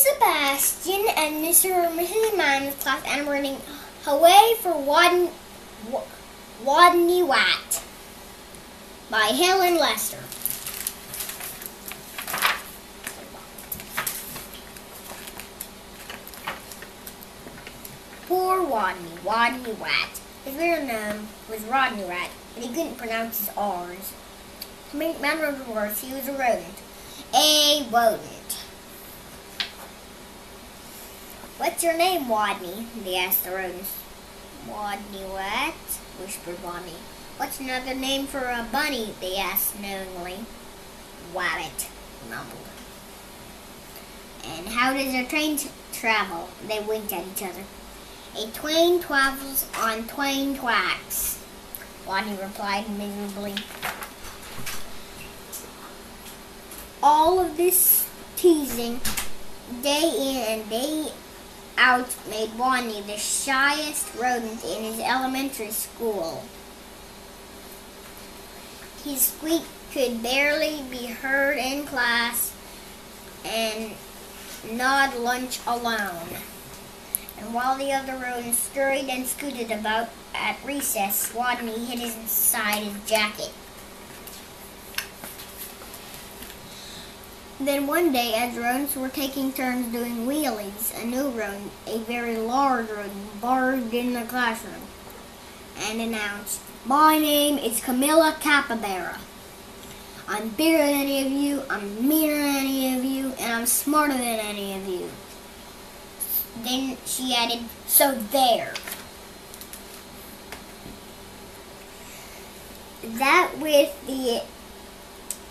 Sebastian and Mr. and Mrs. Mann's class and we're reading Hooway for Wodney Wodney Wat by Helen Lester. Poor Wodney, Wodney Wat. His real name was Rodney Rat, and he couldn't pronounce his R's. To make matters worse, he was a rodent. A rodent. What's your name, Wodney? They asked the rodents. Wodney what? whispered Wodney. What's another name for a bunny? They asked knowingly. Wabbit, mumbled. And how does a train travel? They winked at each other. A twain travels on twain tracks, Wodney replied miserably. All of this teasing, day in and day out, made Wodney the shyest rodent in his elementary school. His squeak could barely be heard in class and gnawed lunch alone. And while the other rodents scurried and scooted about at recess, Wodney hid inside his jacket. Then one day, as rodents were taking turns doing wheelies, a new rodent, a very large rodent, barged in the classroom and announced, My name is Camilla Capybara. I'm bigger than any of you, I'm meaner than any of you, and I'm smarter than any of you. Then she added, So there. That with the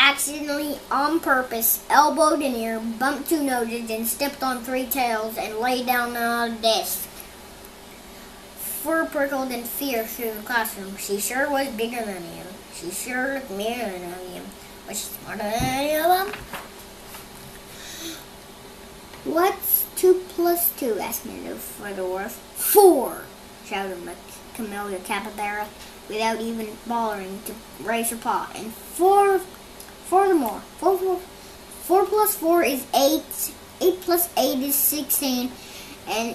accidentally, on purpose, elbowed an ear, bumped two noses, and stepped on three tails, and lay down on a desk. Fur prickled in fear through the classroom. She sure was bigger than him. She sure looked meaner than him. Was she smarter than any of them? What's two plus two? asked the dwarf. Four, shouted Camilla Capybara, without even bothering to raise her paw. And four Furthermore, 4, 4, 4 plus 4 is 8, 8 plus 8 is 16, and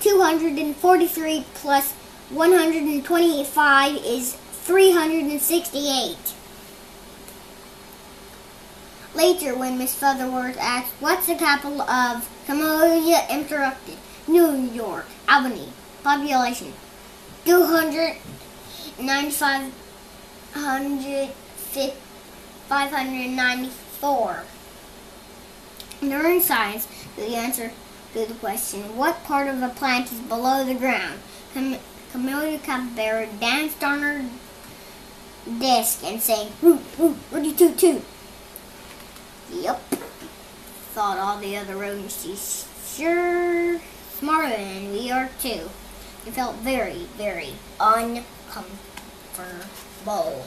243 plus 125 is 368. Later, when Miss Featherworth asked, What's the capital of Camilla interrupted? New York, Albany, population 295,150. 594. During science, the answer to the question, what part of a plant is below the ground? Cam Camilla danced on her desk and sang, root, root, rooty toot toot. Yep, thought all the other rodents. She's sure smarter than we are too. It felt very, very uncomfortable.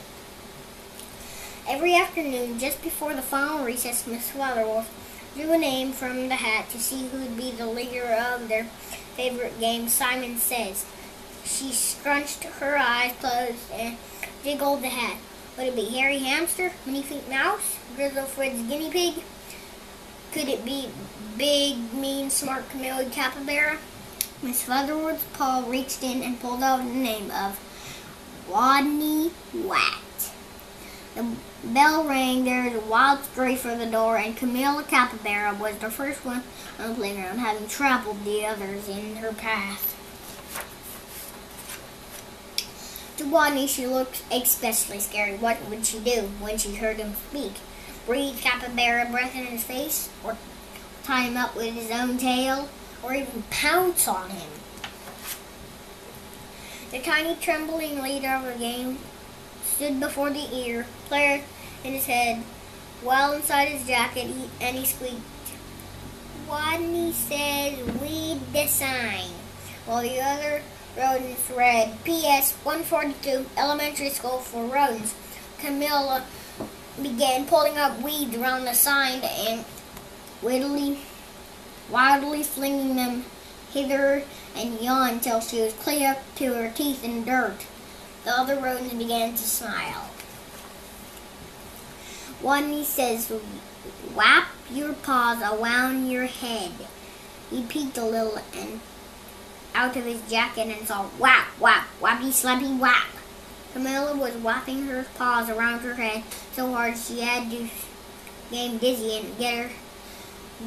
Every afternoon, just before the final recess, Miss Featherworth drew a name from the hat to see who would be the leader of their favorite game, Simon Says. She scrunched her eyes closed and jiggled the hat. Would it be Harry Hamster, Minifeet Mouse, Grizzlefritz Guinea Pig? Could it be Big, Mean, Smart Chameleon Capybara? Miss Featherworth's paw reached in and pulled out the name of Wodney Wat. The bell rang, there was a wild scurry for the door, and Camilla Capybara was the first one on the playground, having trampled the others in her path. To Wodney, she looked especially scary. What would she do when she heard him speak? Breathe Capybara breath in his face? Or tie him up with his own tail? Or even pounce on him? The tiny trembling leader of the game stood before the ear, player in his head, well inside his jacket, he, and he squeaked. Wodney says, read the sign, while the other rodents read, P.S. 142, Elementary School for Rodents. Camilla began pulling up weeds around the sign and wildly, wildly flinging them hither and yon till she was clear up to her teeth in dirt. The other rodents began to smile. Wodney says, wrap your paws around your head. He peeked a little and out of his jacket and saw whap, whap, whappy, slappy, whap. Camilla was wrapping her paws around her head so hard she had to get dizzy and get her,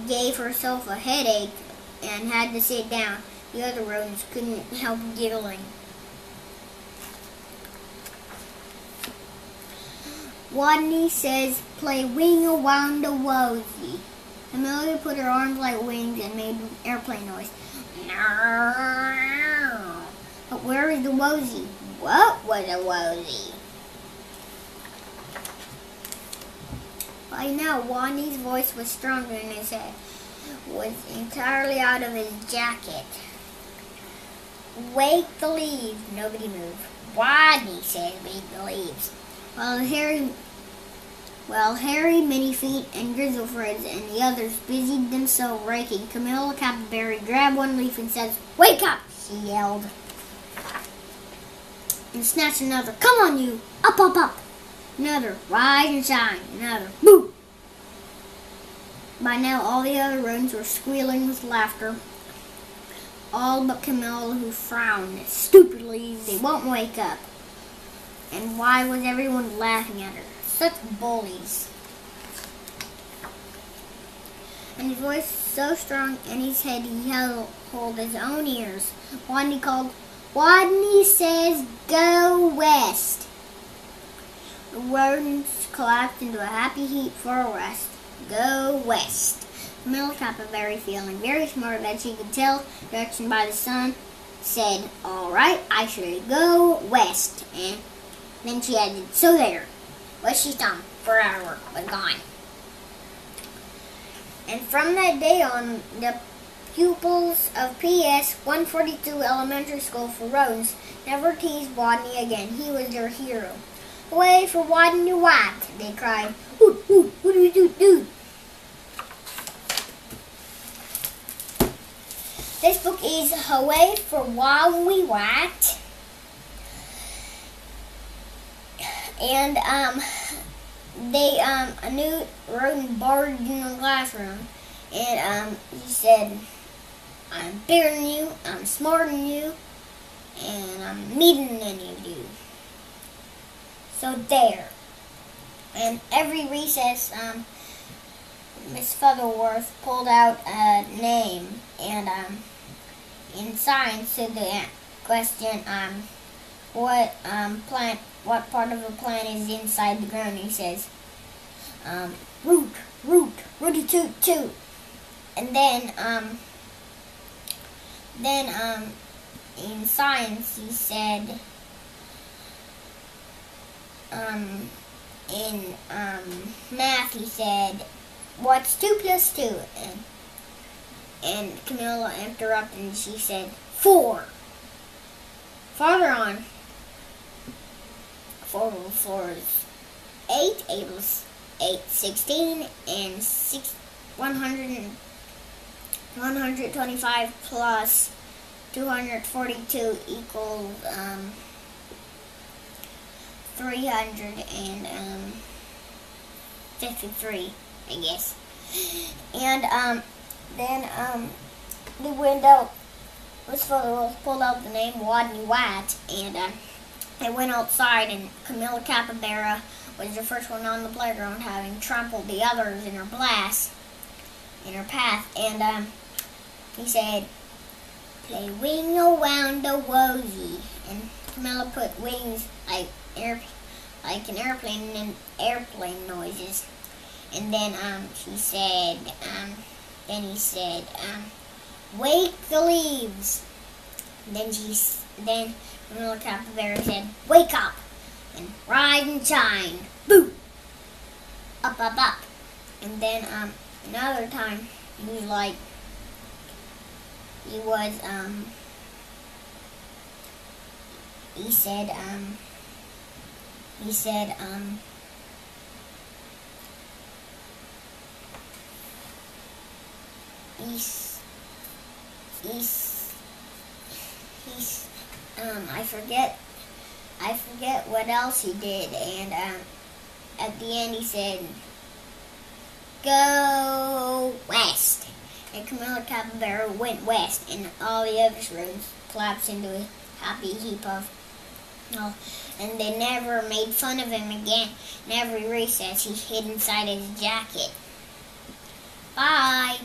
gave herself a headache and had to sit down. The other rodents couldn't help giggling. Wodney says, play wing around the rosy. Amelia put her arms like wings and made an airplane noise. But where is the wosy? What was a wosy? By now, Wodney's voice was stronger and his head was entirely out of his jacket. Wake the leaves. Nobody moved. Wodney said, wake the leaves. While Harry, while Harry, Minifeet, and Grizzlefritz and the others busied themselves raking, Camilla Capybara grabbed one leaf and says, Wake up! she yelled. And snatched another, Come on you! Up, up, up! Another, Rise and shine! Another, Boo! By now all the other rodents were squealing with laughter. All but Camilla who frowned stupidly. They won't wake up. And why was everyone laughing at her? Such bullies. And his voice so strong in his head he held his own ears. Wodney called, Wodney says go west. The rodents collapsed into a happy heap for a rest. Go west. Camilla Capybara, feeling very smart that she could tell direction by the sun, said, All right, I should go west. And then she added, So there. What she's done forever was gone. And from that day on, the pupils of PS 142 Elementary School for Rodents never teased Wodney again. He was their hero. Hooway for Wodney Wat, they cried. Ooh, what do we do, do? This book is Hooway for Wodney Wat. And um, they um, a new rodent barged in the classroom, and um, he said, "I'm bigger than you, I'm smarter than you, and I'm meaner than you." So there. And every recess, um, Miss Featherworth pulled out a name, and um, in science, to the question, um, what um, plant what part of a plant is inside the ground. He says, um, root, root, rooty toot toot. And then, um, then, um, in science, he said, um, in, um, math, he said, what's two plus two? And, and Camilla interrupted and she said, four. Farther on, four four eight, eight was eight, 16, and six, 100, 125 plus 242 equals um, 353, um, I guess. And um, then um, the window was full, pulled out the name Wodney White, and uh, they went outside, and Camilla Capybara was the first one on the playground, having trampled the others in her blast, in her path. And um, he said, "Play wing around the wosy." And Camilla put wings like air, like an airplane and airplane noises. And then um, she said, um, then he said, um, "Wake the leaves." then she, then Camilla Capybara said, Wake up and rise and shine. Boo! Up, up, up. And then um, another time he like, he was, um, he said, um, he said, um, he's, he's, he's, um, I forget, I forget what else he did, and um, at the end he said, go west. And Camilla Capybara went west, and all the other rooms collapsed into a happy heap of. Oh, and they never made fun of him again. In every recess, he hid inside his jacket. Bye.